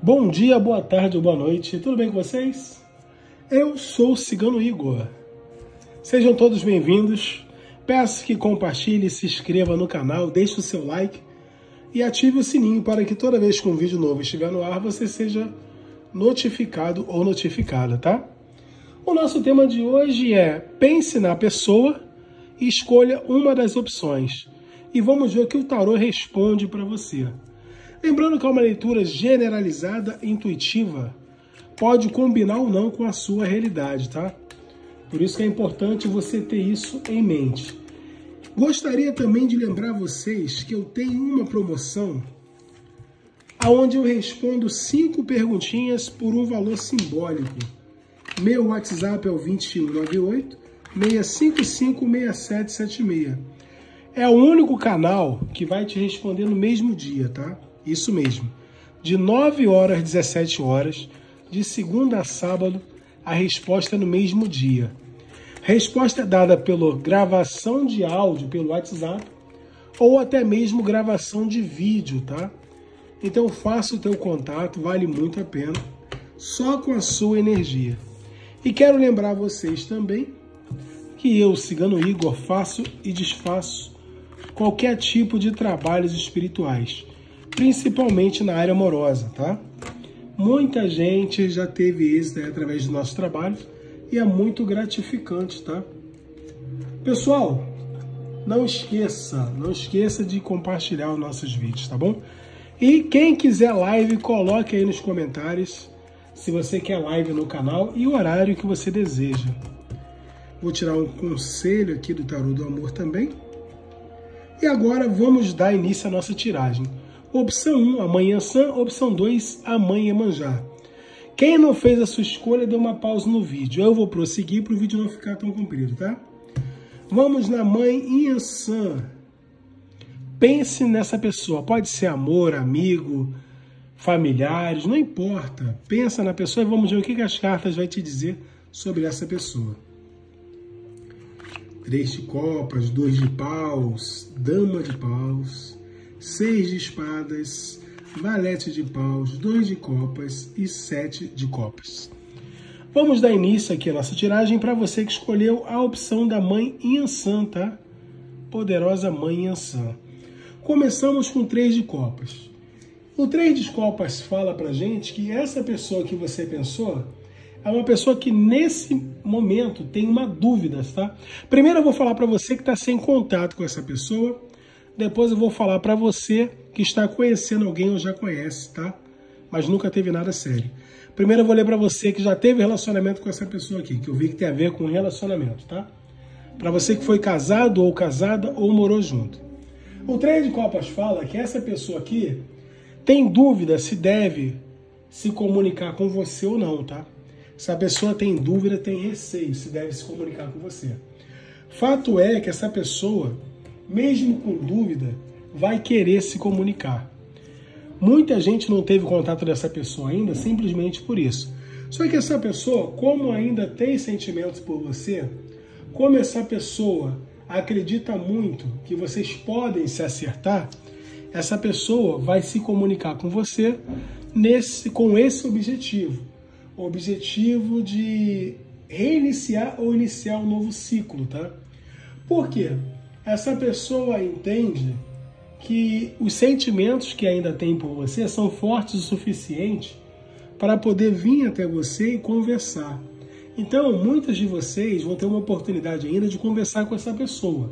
Bom dia, boa tarde ou boa noite, tudo bem com vocês? Eu sou o Cigano Igor. Sejam todos bem-vindos. Peço que compartilhe, se inscreva no canal, deixe o seu like e ative o sininho para que toda vez que um vídeo novo estiver no ar, você seja notificado ou notificada, tá? O nosso tema de hoje é pense na pessoa e escolha uma das opções. E vamos ver o que o tarô responde para você. Lembrando que é uma leitura generalizada intuitiva. Pode combinar ou não com a sua realidade, tá? Por isso que é importante você ter isso em mente. Gostaria também de lembrar vocês que eu tenho uma promoção aonde eu respondo cinco perguntinhas por um valor simbólico. Meu WhatsApp é o 2198 655 6776. É o único canal que vai te responder no mesmo dia, tá? Isso mesmo. De 9 horas às 17 horas, de segunda a sábado, a resposta é no mesmo dia. Resposta é dada pela gravação de áudio pelo WhatsApp ou até mesmo gravação de vídeo, tá? Então faça o teu contato, vale muito a pena, só com a sua energia. E quero lembrar vocês também que eu, Cigano Igor, faço e desfaço qualquer tipo de trabalhos espirituais principalmente na área amorosa, tá? Muita gente já teve êxito através do nosso trabalho e é muito gratificante, tá? Pessoal, não esqueça, não esqueça de compartilhar os nossos vídeos, tá bom? E quem quiser live, coloque aí nos comentários se você quer live no canal e o horário que você deseja. Vou tirar um conselho aqui do Tarô do Amor também. E agora vamos dar início à nossa tiragem. Opção 1, amanhã sã. Opção 2, amanhã manjar. Quem não fez a sua escolha, dê uma pausa no vídeo. Eu vou prosseguir para o vídeo não ficar tão comprido, tá? Vamos na mãe Inhansã. Pense nessa pessoa. Pode ser amor, amigo, familiares, não importa. Pensa na pessoa e vamos ver o que as cartas vai te dizer sobre essa pessoa. Três de copas, dois de paus, dama de paus, seis de espadas, valete de paus, dois de copas e sete de copas. Vamos dar início aqui à nossa tiragem para você que escolheu a opção da mãe Yansan, tá? Poderosa mãe Yansan. Começamos com três de copas. O três de copas fala para gente que essa pessoa que você pensou é uma pessoa que nesse momento tem uma dúvida, tá? Primeiro eu vou falar para você que está sem contato com essa pessoa depois eu vou falar para você que está conhecendo alguém ou já conhece, tá? Mas nunca teve nada sério. Primeiro eu vou ler para você que já teve relacionamento com essa pessoa aqui, que eu vi que tem a ver com relacionamento, tá? Para você que foi casado ou casada ou morou junto. O trem de copas fala que essa pessoa aqui tem dúvida se deve se comunicar com você ou não, tá? Se a pessoa tem dúvida, tem receio se deve se comunicar com você. Fato é que essa pessoa mesmo com dúvida, vai querer se comunicar. Muita gente não teve contato dessa pessoa ainda simplesmente por isso. Só que essa pessoa, como ainda tem sentimentos por você, como essa pessoa acredita muito que vocês podem se acertar, essa pessoa vai se comunicar com você nesse, com esse objetivo. O objetivo de reiniciar ou iniciar um novo ciclo, tá? Por quê? Essa pessoa entende que os sentimentos que ainda tem por você são fortes o suficiente para poder vir até você e conversar. Então, muitas de vocês vão ter uma oportunidade ainda de conversar com essa pessoa.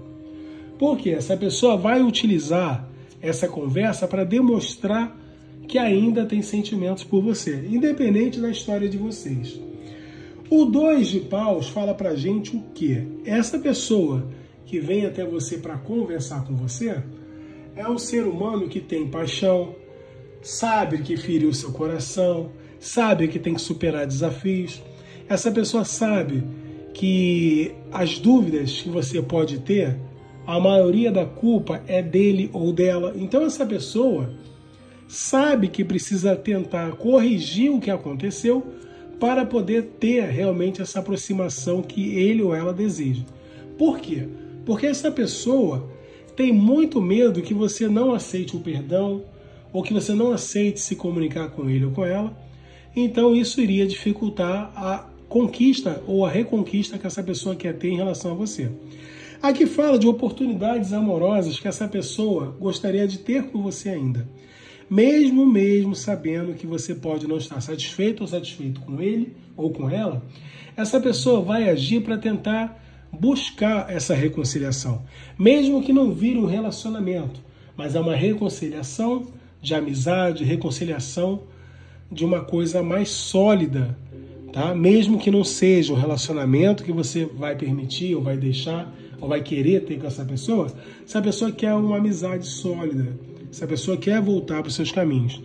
Porque essa pessoa vai utilizar essa conversa para demonstrar que ainda tem sentimentos por você, independente da história de vocês. O dois de paus fala para gente o que? Essa pessoa que vem até você para conversar com você é um ser humano que tem paixão, sabe que feriu seu coração, sabe que tem que superar desafios. Essa pessoa sabe que as dúvidas que você pode ter, a maioria da culpa é dele ou dela. Então essa pessoa sabe que precisa tentar corrigir o que aconteceu para poder ter realmente essa aproximação que ele ou ela deseja. Por quê? Porque essa pessoa tem muito medo que você não aceite o perdão ou que você não aceite se comunicar com ele ou com ela, então isso iria dificultar a conquista ou a reconquista que essa pessoa quer ter em relação a você. Aqui fala de oportunidades amorosas que essa pessoa gostaria de ter com você ainda. Mesmo mesmo sabendo que você pode não estar satisfeito ou satisfeito com ele ou com ela, essa pessoa vai agir para tentar buscar essa reconciliação, mesmo que não vire um relacionamento, mas é uma reconciliação de amizade, reconciliação de uma coisa mais sólida, tá? Mesmo que não seja um relacionamento que você vai permitir ou vai deixar ou vai querer ter com essa pessoa, se a pessoa quer uma amizade sólida, se a pessoa quer voltar para os seus caminhos.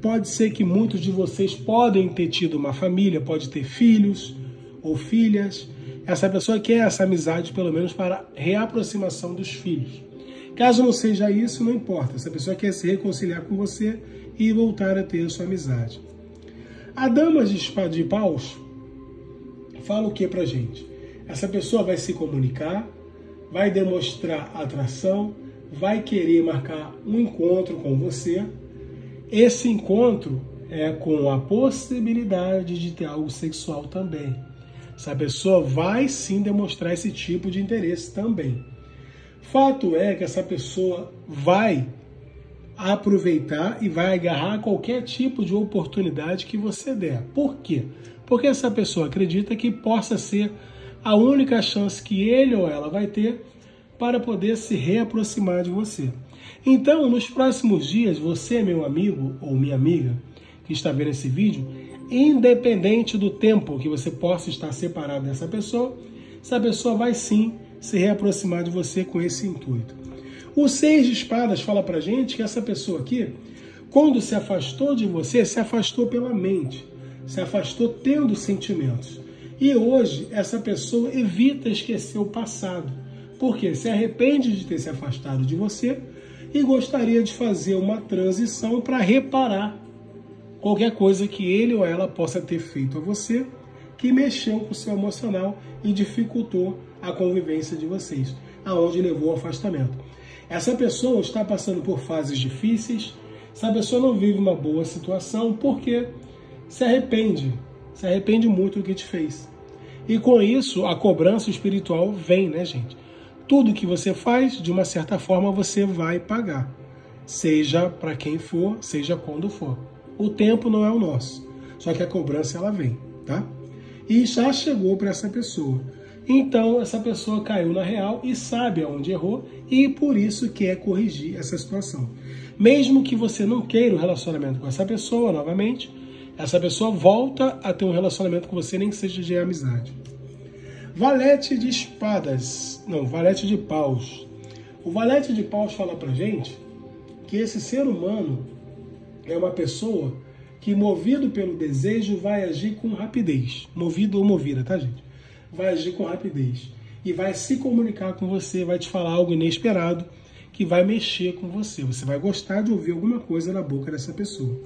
Pode ser que muitos de vocês podem ter tido uma família, pode ter filhos ou filhas. Essa pessoa quer essa amizade, pelo menos para reaproximação dos filhos. Caso não seja isso, não importa. Essa pessoa quer se reconciliar com você e voltar a ter a sua amizade. A dama de paus fala o que pra gente? Essa pessoa vai se comunicar, vai demonstrar atração, vai querer marcar um encontro com você. Esse encontro é com a possibilidade de ter algo sexual também. Essa pessoa vai sim demonstrar esse tipo de interesse também. Fato é que essa pessoa vai aproveitar e vai agarrar qualquer tipo de oportunidade que você der. Por quê? Porque essa pessoa acredita que possa ser a única chance que ele ou ela vai ter para poder se reaproximar de você. Então, nos próximos dias, você, meu amigo ou minha amiga que está vendo esse vídeo, independente do tempo que você possa estar separado dessa pessoa, essa pessoa vai sim se reaproximar de você com esse intuito. O Seis de Espadas fala pra gente que essa pessoa aqui, quando se afastou de você, se afastou pela mente, se afastou tendo sentimentos. E hoje, essa pessoa evita esquecer o passado, porque se arrepende de ter se afastado de você e gostaria de fazer uma transição para reparar qualquer coisa que ele ou ela possa ter feito a você que mexeu com o seu emocional e dificultou a convivência de vocês, aonde levou ao afastamento. Essa pessoa está passando por fases difíceis, essa pessoa não vive uma boa situação porque se arrepende, se arrepende muito do que te fez. E com isso, a cobrança espiritual vem, né, gente? Tudo que você faz, de uma certa forma, você vai pagar. Seja para quem for, seja quando for. O tempo não é o nosso. Só que a cobrança ela vem, tá? E já chegou para essa pessoa. Então, essa pessoa caiu na real e sabe aonde errou e por isso quer corrigir essa situação. Mesmo que você não queira o um relacionamento com essa pessoa novamente, essa pessoa volta a ter um relacionamento com você, nem que seja de amizade. Valete de espadas, não, valete de paus. O valete de paus fala pra gente que esse ser humano é uma pessoa que, movido pelo desejo, vai agir com rapidez. Movido ou movida, tá, gente? vai agir com rapidez e vai se comunicar com você, vai te falar algo inesperado que vai mexer com você. Você vai gostar de ouvir alguma coisa na boca dessa pessoa.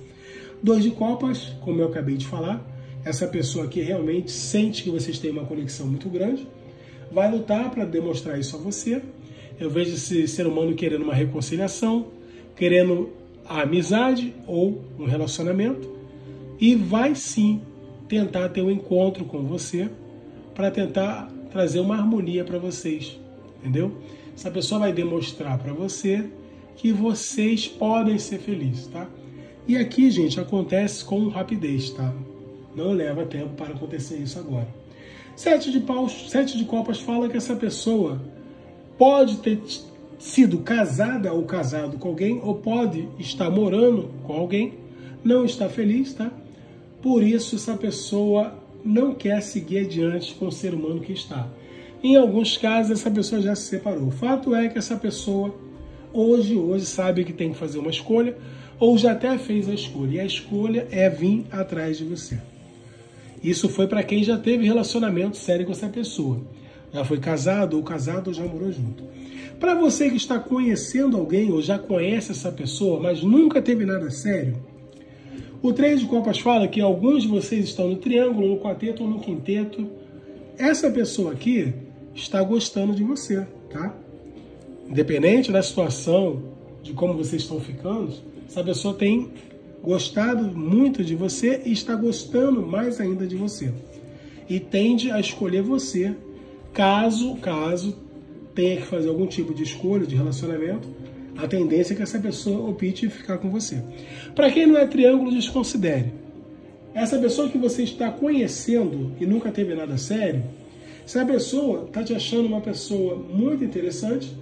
Dois de copas, como eu acabei de falar, essa pessoa que realmente sente que vocês têm uma conexão muito grande, vai lutar para demonstrar isso a você. Eu vejo esse ser humano querendo uma reconciliação, querendo a amizade ou um relacionamento e vai sim tentar ter um encontro com você para tentar trazer uma harmonia para vocês, entendeu? Essa pessoa vai demonstrar para você que vocês podem ser felizes, tá? E aqui, gente, acontece com rapidez, tá? Não leva tempo para acontecer isso agora. Sete de paus, sete de copas fala que essa pessoa pode ter sido casada ou casado com alguém, ou pode estar morando com alguém, não está feliz, tá? Por isso essa pessoa não quer seguir adiante com o ser humano que está. Em alguns casos, essa pessoa já se separou. O fato é que essa pessoa, hoje, hoje, sabe que tem que fazer uma escolha, ou já até fez a escolha. E a escolha é vir atrás de você. Isso foi para quem já teve relacionamento sério com essa pessoa. Já foi casado ou casado ou já morou junto. Para você que está conhecendo alguém ou já conhece essa pessoa, mas nunca teve nada sério, o três de copas fala que alguns de vocês estão no triângulo, no quarteto ou no quinteto. Essa pessoa aqui está gostando de você, tá? Independente da situação, de como vocês estão ficando, Essa pessoa tem gostado muito de você e está gostando mais ainda de você. E tende a escolher você, caso, caso tenha que fazer algum tipo de escolha de relacionamento, a tendência é que essa pessoa opte ficar com você. Para quem não é triângulo, desconsidere. Essa pessoa que você está conhecendo e nunca teve nada sério, se a pessoa está te achando uma pessoa muito interessante,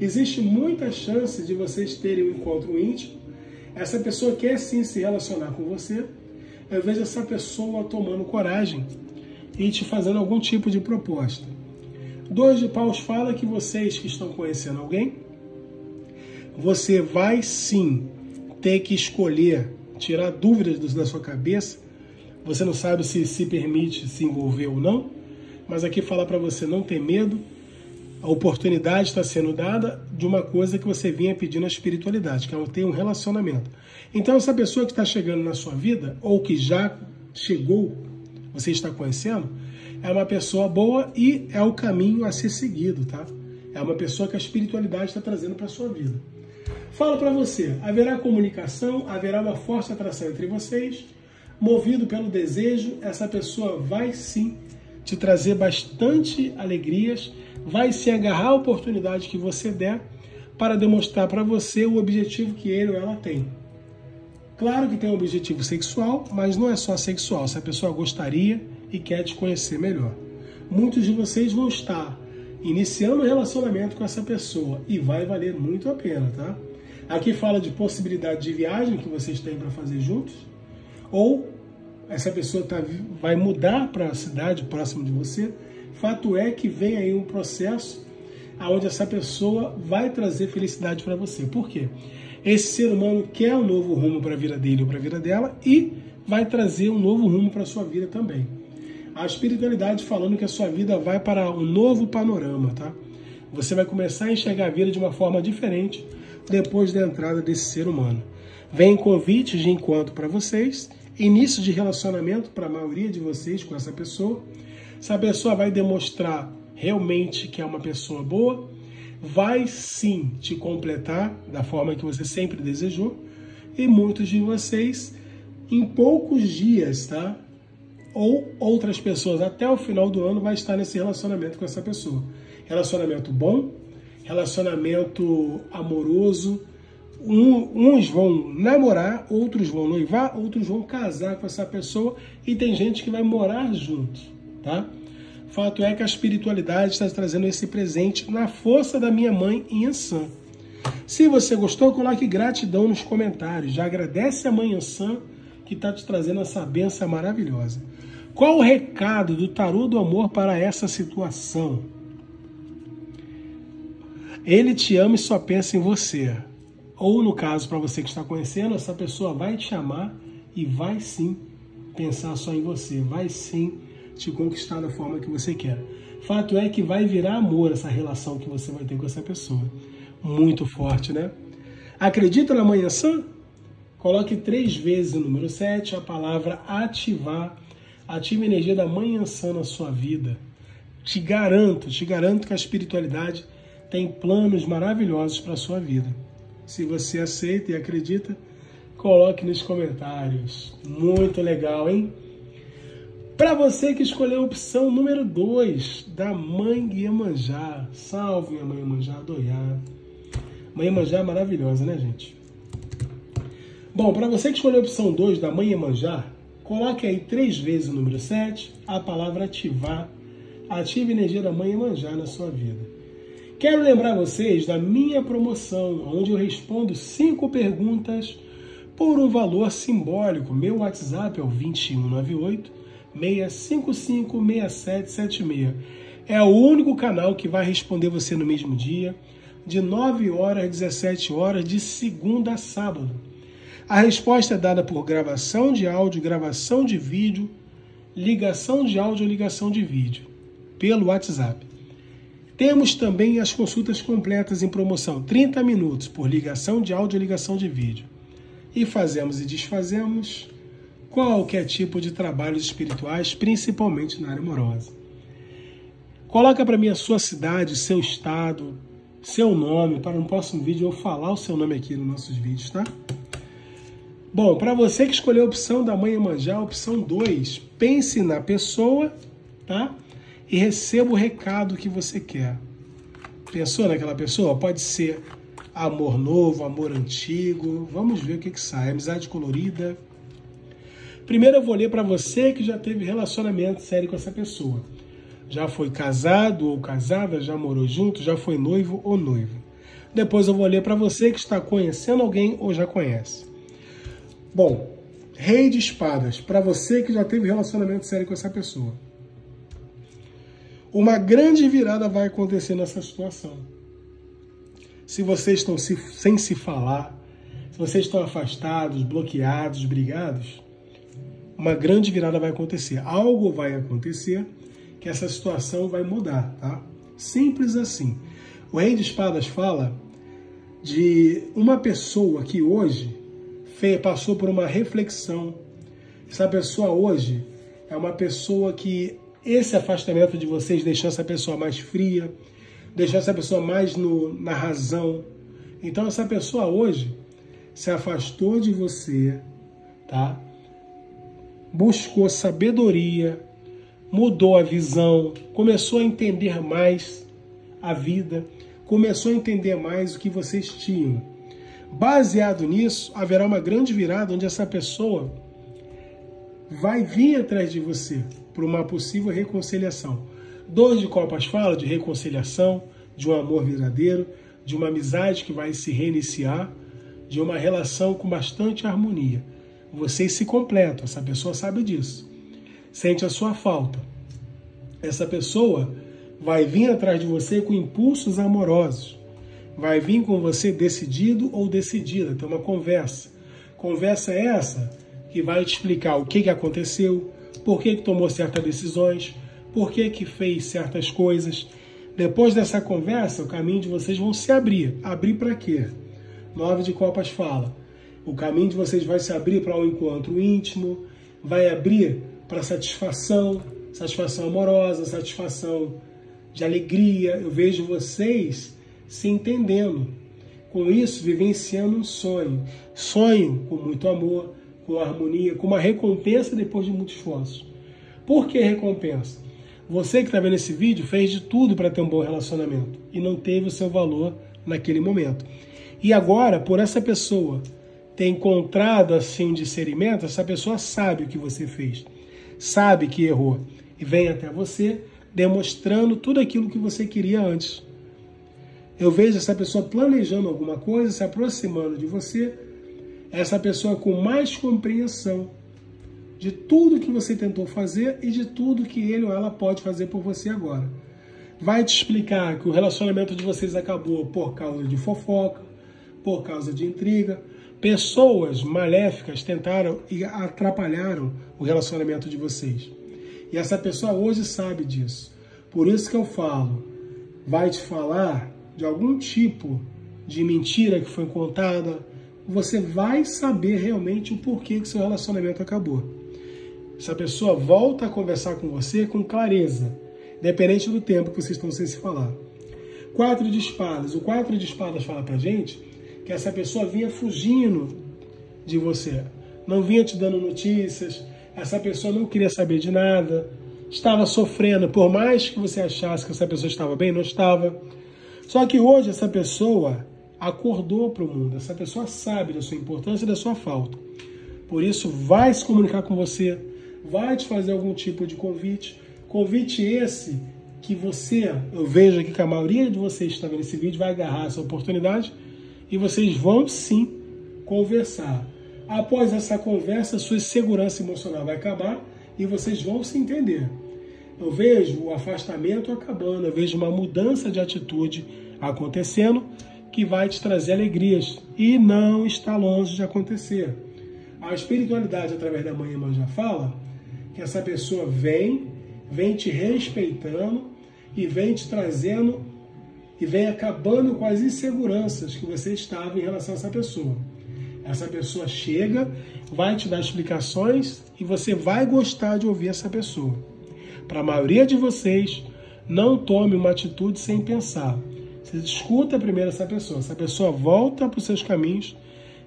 existe muita chance de vocês terem um encontro íntimo. Essa pessoa quer sim se relacionar com você. Eu vejo essa pessoa tomando coragem e te fazendo algum tipo de proposta. Dois de paus fala que vocês que estão conhecendo alguém, você vai sim ter que escolher, tirar dúvidas da sua cabeça. Você não sabe se se permite se envolver ou não, mas aqui fala para você não ter medo. A oportunidade está sendo dada de uma coisa que você vinha pedindo na espiritualidade, que é ter um relacionamento. Então, essa pessoa que está chegando na sua vida, ou que já chegou, você está conhecendo, é uma pessoa boa e é o caminho a ser seguido, tá? É uma pessoa que a espiritualidade está trazendo para sua vida. Fala para você, haverá comunicação, haverá uma forte atração entre vocês, movido pelo desejo, essa pessoa vai sim te trazer bastante alegrias, vai se agarrar à oportunidade que você der para demonstrar para você o objetivo que ele ou ela tem. Claro que tem um objetivo sexual, mas não é só sexual. Se a pessoa gostaria e quer te conhecer melhor. Muitos de vocês vão estar iniciando um relacionamento com essa pessoa e vai valer muito a pena, tá? Aqui fala de possibilidade de viagem que vocês têm para fazer juntos, ou essa pessoa tá, vai mudar para a cidade próxima de você. Fato é que vem aí um processo onde essa pessoa vai trazer felicidade para você. Por quê? Esse ser humano quer um novo rumo para a vida dele ou para a vida dela e vai trazer um novo rumo para a sua vida também. A espiritualidade falando que a sua vida vai para um novo panorama, tá? Você vai começar a enxergar a vida de uma forma diferente depois da entrada desse ser humano. Vem convites de encontro para vocês, início de relacionamento para a maioria de vocês com essa pessoa. Essa pessoa vai demonstrar realmente que é uma pessoa boa, vai sim te completar da forma que você sempre desejou, e muitos de vocês, em poucos dias, tá? Ou outras pessoas até o final do ano vai estar nesse relacionamento com essa pessoa. Relacionamento bom, relacionamento amoroso. Um, uns vão namorar, outros vão noivar, outros vão casar com essa pessoa e tem gente que vai morar junto, tá? Fato é que a espiritualidade está trazendo esse presente na força da minha mãe Ansan. Se você gostou, coloque gratidão nos comentários. Já agradece a mãe Ansan que está te trazendo essa benção maravilhosa. Qual o recado do tarô do amor para essa situação? Ele te ama e só pensa em você. Ou no caso, para você que está conhecendo, essa pessoa vai te amar e vai sim pensar só em você, vai sim te conquistar da forma que você quer. Fato é que vai virar amor essa relação que você vai ter com essa pessoa. Muito forte, né? Acredita na manhã sã? Coloque três vezes o número 7 a palavra ativar. Ative a energia da manhã sã na sua vida. Te garanto, te garanto que a espiritualidade tem planos maravilhosos para a sua vida. Se você aceita e acredita, coloque nos comentários. Muito legal, hein? Para você que escolheu a opção número 2, da Mãe Iemanjá. Salve a Mãe Iemanjá, Doiá. Mãe Iemanjá é maravilhosa, né, gente? Bom, para você que escolheu a opção 2 da Mãe Iemanjá, coloque aí três vezes o número 7, a palavra ativar. Ative a energia da Mãe Iemanjá na sua vida. Quero lembrar vocês da minha promoção, onde eu respondo cinco perguntas por um valor simbólico. Meu WhatsApp é o 2198 655 6776. É o único canal que vai responder você no mesmo dia, de 9 horas às 17 horas, de segunda a sábado. A resposta é dada por gravação de áudio, gravação de vídeo, ligação de áudio, ligação de vídeo, pelo WhatsApp. Temos também as consultas completas em promoção, 30 minutos por ligação de áudio ligação de vídeo. E fazemos e desfazemos qualquer tipo de trabalhos espirituais, principalmente na área amorosa. Coloca para mim a sua cidade, seu estado, seu nome, para no próximo vídeo eu falar o seu nome aqui nos nossos vídeos, tá? Bom, para você que escolheu a opção da mãe Iemanjá, opção 2, pense na pessoa, tá? E receba o recado que você quer. Pensou naquela pessoa? Pode ser amor novo, amor antigo. Vamos ver o que, que sai. Amizade colorida. Primeiro eu vou ler para você que já teve relacionamento sério com essa pessoa. Já foi casado ou casada, já morou junto, já foi noivo ou noivo. Depois eu vou ler para você que está conhecendo alguém ou já conhece. Bom, Rei de Espadas, para você que já teve relacionamento sério com essa pessoa. Uma grande virada vai acontecer nessa situação. Se vocês estão se, sem se falar, se vocês estão afastados, bloqueados, brigados, uma grande virada vai acontecer. Algo vai acontecer que essa situação vai mudar, tá? Simples assim. O Rei de Espadas fala de uma pessoa que hoje passou por uma reflexão. Essa pessoa hoje é uma pessoa que esse afastamento de vocês deixou essa pessoa mais fria, deixou essa pessoa mais no, na razão. Então essa pessoa hoje se afastou de você, tá? Buscou sabedoria, mudou a visão, começou a entender mais a vida, começou a entender mais o que vocês tinham. Baseado nisso, haverá uma grande virada onde essa pessoa vai vir atrás de você para uma possível reconciliação. Dois de Copas fala de reconciliação, de um amor verdadeiro, de uma amizade que vai se reiniciar, de uma relação com bastante harmonia. Vocês se completam, essa pessoa sabe disso. Sente a sua falta. Essa pessoa vai vir atrás de você com impulsos amorosos. Vai vir com você decidido ou decidida, ter uma conversa. Conversa essa que vai te explicar o que, que aconteceu, por que, que tomou certas decisões, por que, que fez certas coisas. Depois dessa conversa, o caminho de vocês vão se abrir. Abrir para quê? Nove de Copas fala. O caminho de vocês vai se abrir para um encontro íntimo, vai abrir para satisfação, satisfação amorosa, satisfação de alegria. Eu vejo vocês se entendendo. Com isso, vivenciando um sonho. Sonho com muito amor, com harmonia, com uma recompensa depois de muito esforço. Por que recompensa? Você que está vendo esse vídeo fez de tudo para ter um bom relacionamento e não teve o seu valor naquele momento. E agora, por essa pessoa ter encontrado assim um discernimento, essa pessoa sabe o que você fez, sabe que errou e vem até você demonstrando tudo aquilo que você queria antes. Eu vejo essa pessoa planejando alguma coisa, se aproximando de você essa pessoa com mais compreensão de tudo que você tentou fazer e de tudo que ele ou ela pode fazer por você agora. Vai te explicar que o relacionamento de vocês acabou por causa de fofoca, por causa de intriga. Pessoas maléficas tentaram e atrapalharam o relacionamento de vocês. E essa pessoa hoje sabe disso. Por isso que eu falo, vai te falar de algum tipo de mentira que foi contada, você vai saber realmente o porquê que seu relacionamento acabou. Essa pessoa volta a conversar com você com clareza, independente do tempo que vocês estão sem se falar. Quatro de espadas. O quatro de espadas fala pra gente que essa pessoa vinha fugindo de você, não vinha te dando notícias, essa pessoa não queria saber de nada, estava sofrendo, por mais que você achasse que essa pessoa estava bem, não estava. Só que hoje essa pessoa acordou para o mundo. Essa pessoa sabe da sua importância e da sua falta. Por isso, vai se comunicar com você, vai te fazer algum tipo de convite. Convite esse que você, eu vejo aqui que a maioria de vocês que está vendo esse vídeo vai agarrar essa oportunidade e vocês vão sim conversar. Após essa conversa, sua segurança emocional vai acabar e vocês vão se entender. Eu vejo o afastamento acabando, eu vejo uma mudança de atitude acontecendo que vai te trazer alegrias e não está longe de acontecer. A espiritualidade, através da Irmã, já fala que essa pessoa vem, vem te respeitando e vem te trazendo e vem acabando com as inseguranças que você estava em relação a essa pessoa. Essa pessoa chega, vai te dar explicações e você vai gostar de ouvir essa pessoa. Para a maioria de vocês, não tome uma atitude sem pensar. Você escuta primeiro essa pessoa, essa pessoa volta para os seus caminhos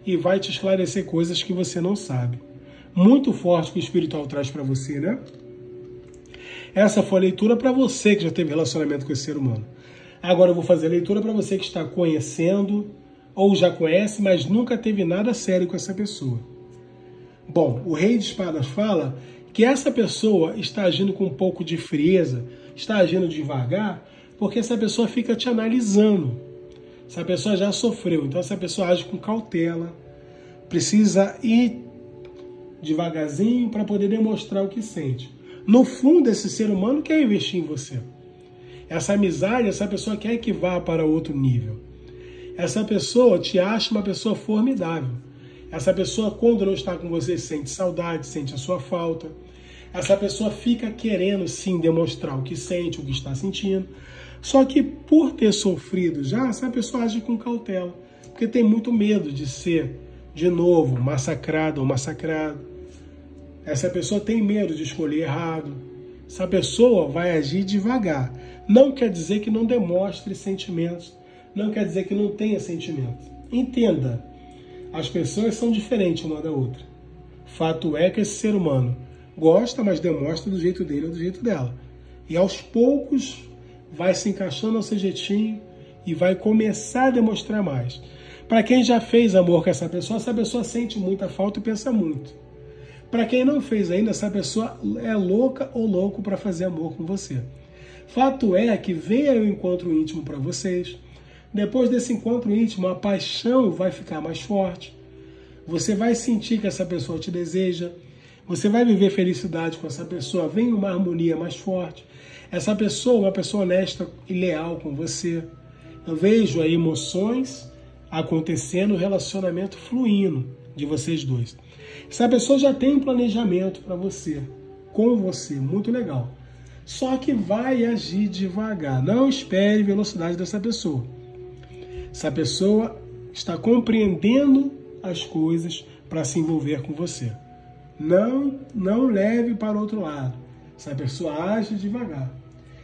e vai te esclarecer coisas que você não sabe. Muito forte que o espiritual traz para você, né? Essa foi a leitura para você que já teve relacionamento com esse ser humano. Agora eu vou fazer a leitura para você que está conhecendo ou já conhece, mas nunca teve nada sério com essa pessoa. Bom, o Rei de Espadas fala que essa pessoa está agindo com um pouco de frieza, está agindo devagar, porque essa pessoa fica te analisando. Essa pessoa já sofreu, então essa pessoa age com cautela, precisa ir devagarzinho para poder demonstrar o que sente. No fundo, esse ser humano quer investir em você. Essa amizade, essa pessoa quer que vá para outro nível. Essa pessoa te acha uma pessoa formidável. Essa pessoa, quando não está com você, sente saudade, sente a sua falta. Essa pessoa fica querendo sim demonstrar o que sente, o que está sentindo. Só que por ter sofrido já, essa pessoa age com cautela, porque tem muito medo de ser de novo massacrado ou massacrado. Essa pessoa tem medo de escolher errado. Essa pessoa vai agir devagar. Não quer dizer que não demonstre sentimentos, não quer dizer que não tenha sentimentos. Entenda, as pessoas são diferentes uma da outra. Fato é que esse ser humano gosta, mas demonstra do jeito dele ou do jeito dela. E aos poucos vai se encaixando ao seu jeitinho e vai começar a demonstrar mais. Para quem já fez amor com essa pessoa, essa pessoa sente muita falta e pensa muito. Para quem não fez ainda, essa pessoa é louca ou louco para fazer amor com você. Fato é que venha o encontro íntimo para vocês. Depois desse encontro íntimo, a paixão vai ficar mais forte. Você vai sentir que essa pessoa te deseja. Você vai viver felicidade com essa pessoa. Vem uma harmonia mais forte. Essa pessoa, uma pessoa honesta e leal com você. Eu vejo aí emoções acontecendo, relacionamento fluindo de vocês dois. Essa pessoa já tem um planejamento para você, com você, muito legal. Só que vai agir devagar. Não espere velocidade dessa pessoa. Essa pessoa está compreendendo as coisas para se envolver com você. Não, não leve para outro lado. Essa pessoa age devagar.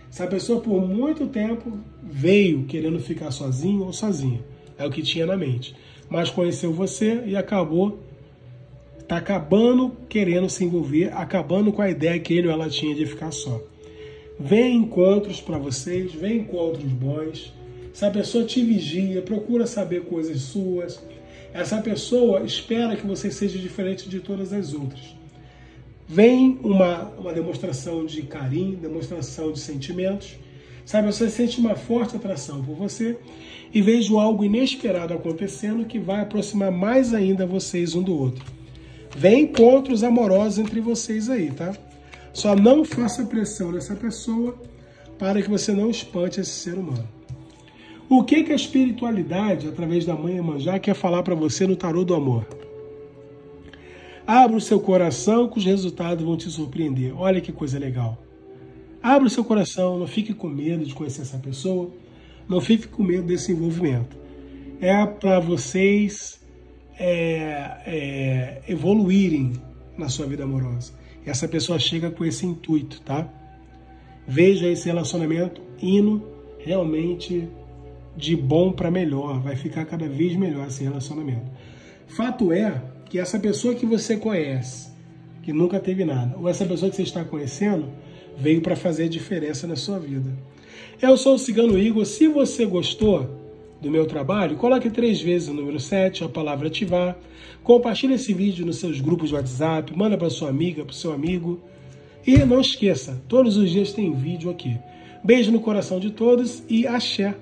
Essa pessoa por muito tempo veio querendo ficar sozinho ou sozinha. É o que tinha na mente. Mas conheceu você e acabou tá acabando querendo se envolver, acabando com a ideia que ele ou ela tinha de ficar só. Vem encontros para vocês, vem encontros bons. Essa pessoa te vigia, procura saber coisas suas. Essa pessoa espera que você seja diferente de todas as outras. Vem uma, uma demonstração de carinho, demonstração de sentimentos. Sabe, você sente uma forte atração por você e vejo algo inesperado acontecendo que vai aproximar mais ainda vocês um do outro. Vem encontros amorosos entre vocês aí, tá? Só não faça pressão nessa pessoa para que você não espante esse ser humano. O que, que a espiritualidade, através da mãe Emanjá, quer falar para você no tarô do amor? Abra o seu coração que os resultados vão te surpreender. Olha que coisa legal. Abra o seu coração, não fique com medo de conhecer essa pessoa, não fique com medo desse envolvimento. É para vocês é, é, evoluírem na sua vida amorosa. Essa pessoa chega com esse intuito, tá? Veja esse relacionamento indo realmente de bom para melhor, vai ficar cada vez melhor esse relacionamento. Fato é que essa pessoa que você conhece, que nunca teve nada, ou essa pessoa que você está conhecendo, veio para fazer diferença na sua vida. Eu sou o Cigano Igor. Se você gostou, do meu trabalho, coloque três vezes o número 7, a palavra ativar. Compartilhe esse vídeo nos seus grupos de WhatsApp, manda para sua amiga, para seu amigo. E não esqueça, todos os dias tem vídeo aqui. Beijo no coração de todos e axé!